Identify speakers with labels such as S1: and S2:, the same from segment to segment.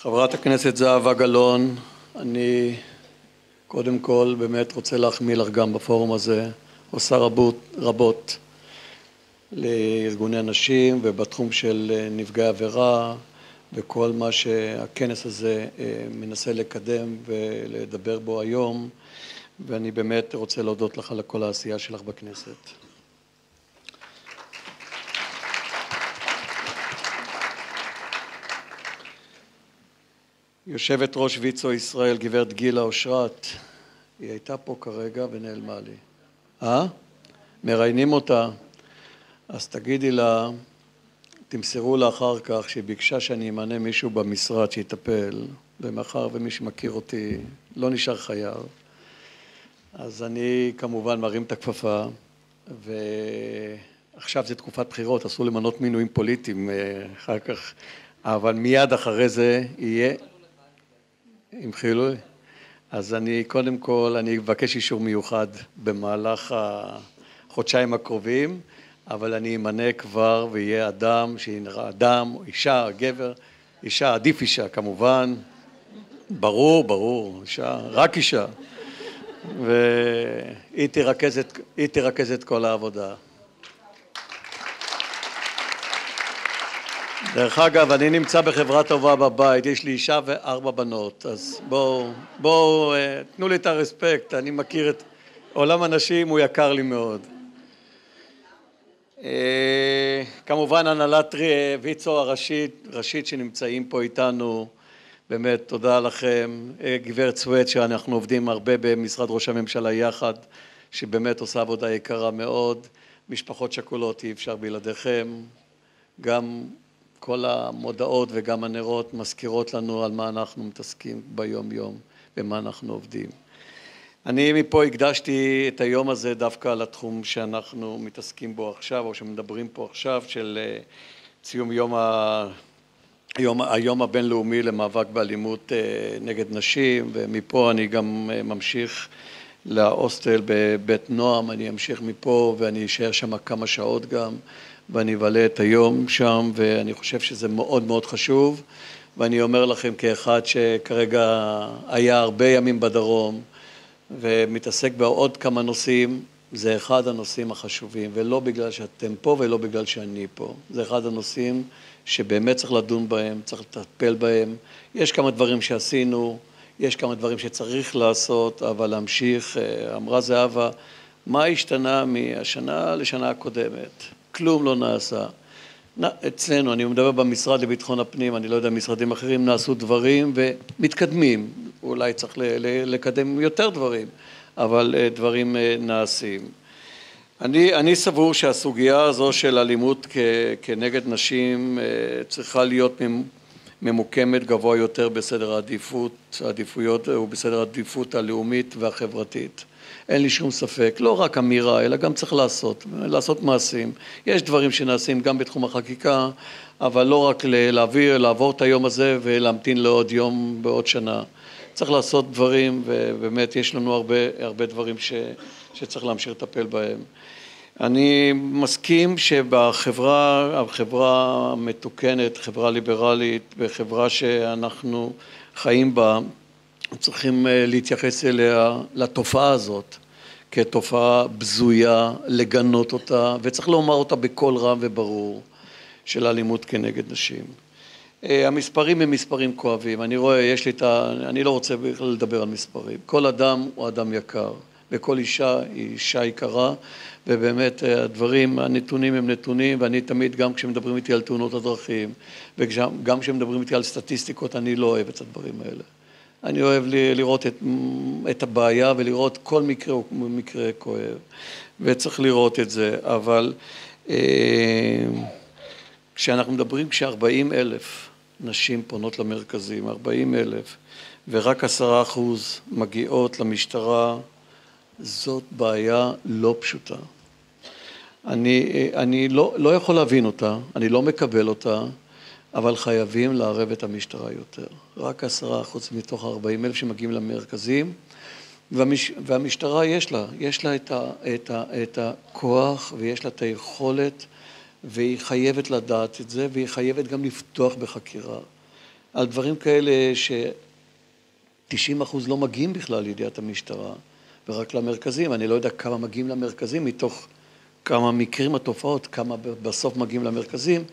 S1: חברת הכנסת זהבה גלאון, אני קודם כל באמת רוצה להחמיא לך גם בפורום הזה, עושה רבות, רבות לארגוני הנשים ובתחום של נפגעי עבירה וכל מה שהכנס הזה אה, מנסה לקדם ולדבר בו היום ואני באמת רוצה להודות לך על כל העשייה שלך בכנסת. יושבת ראש ויצו ישראל, גברת גילה אושרת, היא הייתה פה כרגע ונעלמה לי. אה? מראיינים אותה. אז תגידי לה, תמסרו לה אחר כך שהיא ביקשה שאני אמנה מישהו במשרד שיטפל, ומאחר ומי שמכיר אותי לא נשאר חייב, אז אני כמובן מרים את הכפפה, ועכשיו זה תקופת בחירות, אסור למנות מינויים פוליטיים אה, אחר כך, אבל מיד אחרי זה יהיה... עם חילוי? אז אני קודם כל, אני אבקש אישור מיוחד במהלך החודשיים הקרובים, אבל אני אמנה כבר ויהיה אדם, שינראה אדם, אישה, גבר, אישה, עדיף אישה כמובן, ברור, ברור, אישה, רק אישה, והיא תרכז את, תרכז את כל העבודה. דרך אגב, אני נמצא בחברה טובה בבית, יש לי אישה וארבע בנות, אז בואו, בואו, אה, תנו לי את הרספקט, אני מכיר את עולם הנשים, הוא יקר לי מאוד. אה, כמובן הנהלת ויצו הראשית, ראשית שנמצאים פה איתנו, באמת תודה לכם. אה, גברת סוויט שאנחנו עובדים הרבה במשרד ראש הממשלה יחד, שבאמת עושה עבודה יקרה מאוד. משפחות שכולות אי אפשר בלעדיכם. גם כל המודעות וגם הנרות מזכירות לנו על מה אנחנו מתעסקים ביום-יום ומה אנחנו עובדים. אני מפה הקדשתי את היום הזה דווקא לתחום שאנחנו מתעסקים בו עכשיו, או שמדברים פה עכשיו, של אה, ציום יום, ה... היום, היום הבינלאומי למאבק באלימות אה, נגד נשים, ומפה אני גם אה, ממשיך להוסטל בבית נועם, אני אמשיך מפה ואני אשאר שם כמה שעות גם. ואני אבלה את היום שם, ואני חושב שזה מאוד מאוד חשוב. ואני אומר לכם כאחד שכרגע היה הרבה ימים בדרום ומתעסק בעוד כמה נושאים, זה אחד הנושאים החשובים, ולא בגלל שאתם פה ולא בגלל שאני פה. זה אחד הנושאים שבאמת צריך לדון בהם, צריך לטפל בהם. יש כמה דברים שעשינו, יש כמה דברים שצריך לעשות, אבל להמשיך, אה, אמרה זהבה, מה השתנה מהשנה לשנה הקודמת? כלום לא נעשה. אצלנו, אני מדבר במשרד לביטחון הפנים, אני לא יודע, משרדים אחרים, נעשו דברים ומתקדמים. אולי צריך לקדם יותר דברים, אבל אה, דברים אה, נעשים. אני, אני סבור שהסוגיה הזו של אלימות כ, כנגד נשים אה, צריכה להיות ממוקמת גבוה יותר בסדר העדיפות, העדיפויות ובסדר העדיפות הלאומית והחברתית. אין לי שום ספק, לא רק אמירה, אלא גם צריך לעשות, לעשות מעשים. יש דברים שנעשים גם בתחום החקיקה, אבל לא רק להעביר, לעבור את היום הזה ולהמתין לעוד יום בעוד שנה. צריך לעשות דברים, ובאמת יש לנו הרבה, הרבה דברים ש, שצריך להמשיך לטפל בהם. אני מסכים שבחברה, החברה המתוקנת, חברה ליברלית, בחברה שאנחנו חיים בה, צריכים אה, להתייחס אליה, לתופעה הזאת, כתופעה בזויה, לגנות אותה, וצריך לומר אותה בקול רם וברור, של אלימות כנגד נשים. אה, המספרים הם מספרים כואבים, אני רואה, יש לי את ה... אני לא רוצה בכלל לדבר על מספרים. כל אדם הוא אדם יקר, וכל אישה היא אישה יקרה, ובאמת אה, הדברים, הנתונים הם נתונים, ואני תמיד, גם כשמדברים איתי על תאונות הדרכים, וגם כשמדברים איתי על סטטיסטיקות, אני לא אוהב את הדברים האלה. אני אוהב לראות את, את הבעיה ולראות כל מקרה הוא מקרה כואב, וצריך לראות את זה, אבל אה, כשאנחנו מדברים, כש-40 אלף נשים פונות למרכזים, 40 אלף, ורק עשרה אחוז מגיעות למשטרה, זאת בעיה לא פשוטה. אני, אני לא, לא יכול להבין אותה, אני לא מקבל אותה, אבל חייבים לערב את המשטרה יותר. רק עשרה אחוז מתוך ארבעים אלף שמגיעים למרכזים, והמש, והמשטרה יש לה, יש לה את, ה, את, ה, את הכוח ויש לה את היכולת והיא חייבת לדעת את זה והיא חייבת גם לפתוח בחקירה. על דברים כאלה ש-90% לא מגיעים בכלל לידיעת המשטרה, ורק למרכזים. אני לא יודע כמה מגיעים למרכזים מתוך כמה מקרים התופעות, כמה בסוף מגיעים למרכזים,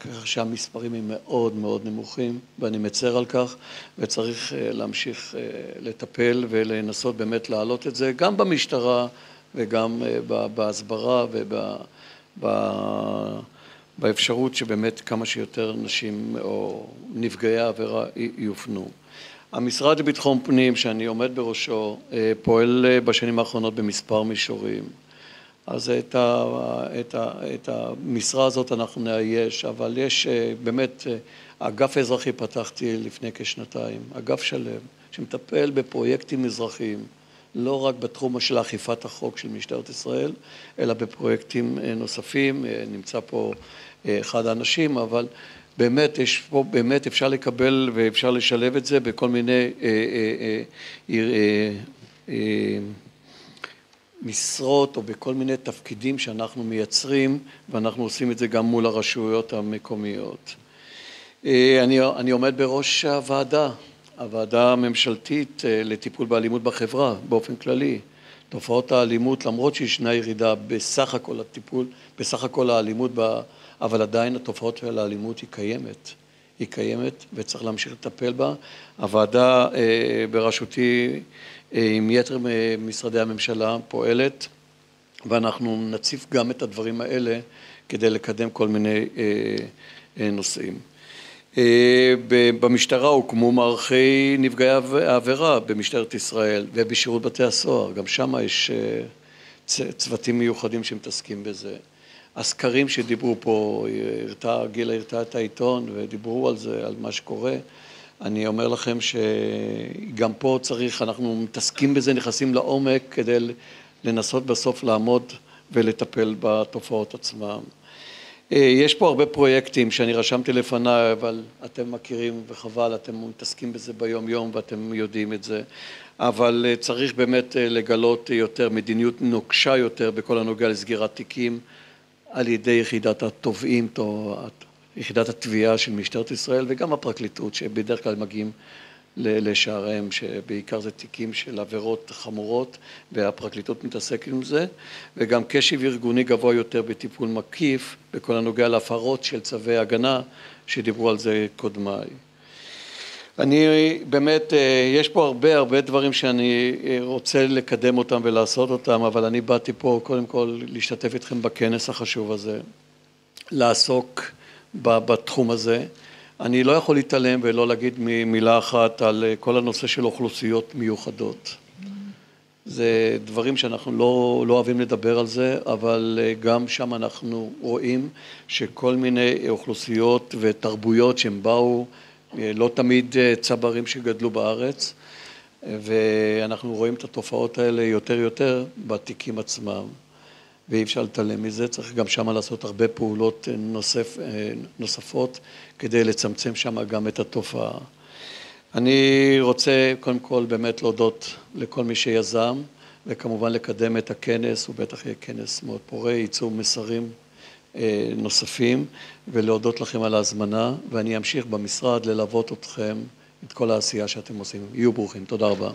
S1: ככה שהמספרים הם מאוד מאוד נמוכים, ואני מצר על כך, וצריך אה, להמשיך אה, לטפל ולנסות באמת להעלות את זה, גם במשטרה וגם אה, בהסברה ובאפשרות שבאמת כמה שיותר נשים או נפגעי העבירה יופנו. המשרד לביטחון פנים, שאני עומד בראשו, פועל בשנים האחרונות במספר מישורים. אז את, ה, את, ה, את המשרה הזאת אנחנו נאייש, אבל יש אה, באמת, אה, אגף האזרחי פתחתי לפני כשנתיים, אגף שלם, שמטפל בפרויקטים אזרחיים, לא רק בתחום של אכיפת החוק של משטרת ישראל, אלא בפרויקטים אה, נוספים, נמצא פה אחד האנשים, אבל באמת, יש פה, באמת אפשר לקבל ואפשר לשלב את זה בכל מיני אה, אה, אה, משרות או בכל מיני תפקידים שאנחנו מייצרים, ואנחנו עושים את זה גם מול הרשויות המקומיות. אני, אני עומד בראש הוועדה, הוועדה הממשלתית לטיפול באלימות בחברה באופן כללי. תופעות האלימות, למרות שישנה ירידה בסך הכל הטיפול, בסך הכל האלימות, אבל עדיין התופעות של האלימות היא קיימת. היא קיימת וצריך להמשיך לטפל בה. הוועדה אה, בראשותי אה, עם יתר משרדי הממשלה פועלת, ואנחנו נציף גם את הדברים האלה כדי לקדם כל מיני אה, אה, נושאים. במשטרה הוקמו מערכי נפגעי העבירה במשטרת ישראל ובשירות בתי הסוהר, גם שם יש צוותים מיוחדים שמתעסקים בזה. הסקרים שדיברו פה, גילה הרתה את העיתון ודיברו על זה, על מה שקורה. אני אומר לכם שגם פה צריך, אנחנו מתעסקים בזה, נכנסים לעומק כדי לנסות בסוף לעמוד ולטפל בתופעות עצמן. אה, יש פה הרבה פרויקטים שאני רשמתי לפניי, אבל אתם מכירים וחבל, אתם מתעסקים בזה ביום-יום ואתם יודעים את זה. אבל אה, צריך באמת אה, לגלות יותר מדיניות נוקשה יותר בכל הנוגע לסגירת תיקים על ידי יחידת התובעים, יחידת התביעה של משטרת ישראל וגם הפרקליטות, שבדרך כלל מגיעים לשעריהם, שבעיקר זה תיקים של עבירות חמורות והפרקליטות מתעסקת עם זה, וגם קשב ארגוני גבוה יותר בטיפול מקיף בכל הנוגע להפרות של צווי הגנה, שדיברו על זה קודמיי. אני באמת, אה, יש פה הרבה הרבה דברים שאני אה, רוצה לקדם אותם ולעשות אותם, אבל אני באתי פה קודם כל להשתתף איתכם בכנס החשוב הזה, לעסוק בתחום הזה. אני לא יכול להתעלם ולא להגיד מילה אחת על אה, כל הנושא של אוכלוסיות מיוחדות. זה דברים שאנחנו לא, לא אוהבים לדבר על זה, אבל אה, גם שם אנחנו רואים שכל מיני אוכלוסיות ותרבויות שהם באו, אה, לא תמיד צברים שגדלו בארץ, ואנחנו רואים את התופעות האלה יותר יותר בתיקים עצמם. ואי אפשר להתעלם מזה, צריך גם שם לעשות הרבה פעולות אה, נוסף, אה, נוספות כדי לצמצם שם גם את התופעה. אני רוצה קודם כל באמת להודות לכל מי שיזם וכמובן לקדם את הכנס, הוא בטח יהיה כנס מאוד פורה, ייצור מסרים אה, נוספים ולהודות לכם על ההזמנה ואני אמשיך במשרד ללוות אתכם את כל העשייה שאתם עושים. יהיו ברוכים. תודה רבה.